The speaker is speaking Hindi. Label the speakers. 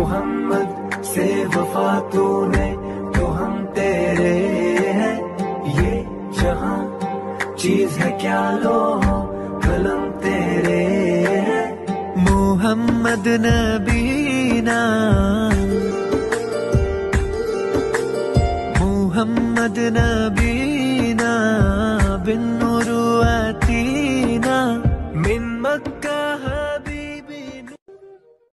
Speaker 1: मोहम्मद से वफा तूने तो हम तेरे हैं। ये जहाँ चीज़ है क्या लो कलम तेरे हैं। मोहम्मद नबीना मोहम्मद नबीना बिन नूर आतीना